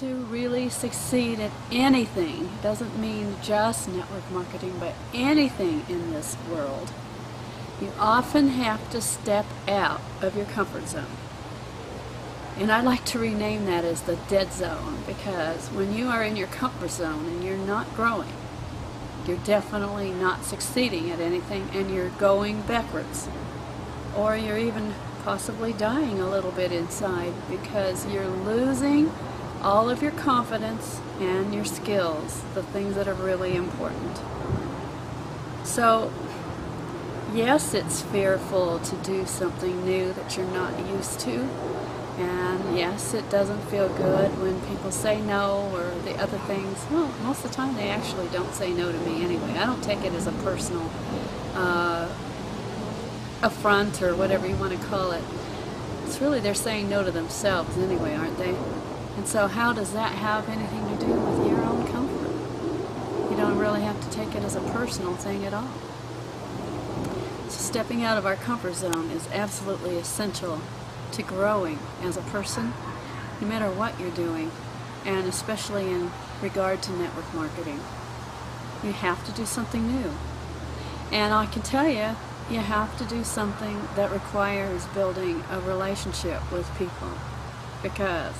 to really succeed at anything, it doesn't mean just network marketing, but anything in this world, you often have to step out of your comfort zone. And I like to rename that as the dead zone because when you are in your comfort zone and you're not growing, you're definitely not succeeding at anything and you're going backwards. Or you're even possibly dying a little bit inside because you're losing all of your confidence and your skills, the things that are really important. So yes, it's fearful to do something new that you're not used to. And yes, it doesn't feel good when people say no or the other things. Well, most of the time they actually don't say no to me anyway. I don't take it as a personal uh, affront or whatever you want to call it. It's really they're saying no to themselves anyway, aren't they? And so how does that have anything to do with your own comfort? You don't really have to take it as a personal thing at all. So, stepping out of our comfort zone is absolutely essential to growing as a person, no matter what you're doing, and especially in regard to network marketing. You have to do something new. And I can tell you, you have to do something that requires building a relationship with people. Because